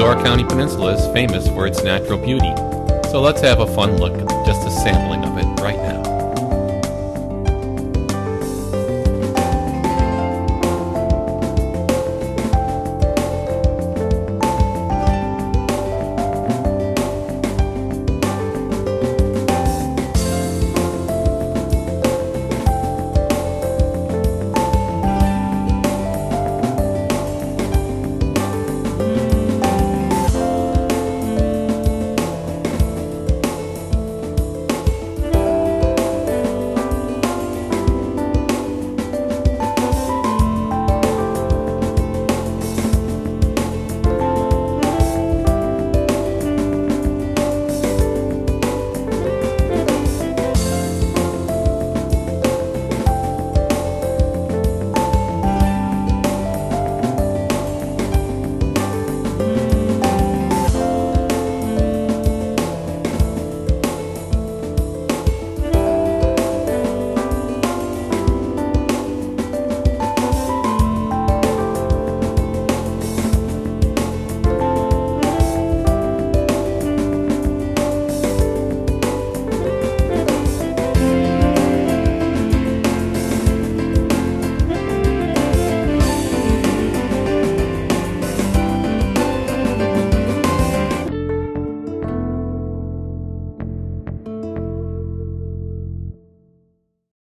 Door County Peninsula is famous for its natural beauty, so let's have a fun look—just a sampling of it right now.